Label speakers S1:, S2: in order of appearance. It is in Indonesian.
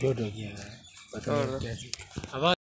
S1: jodohnya Betul. Apa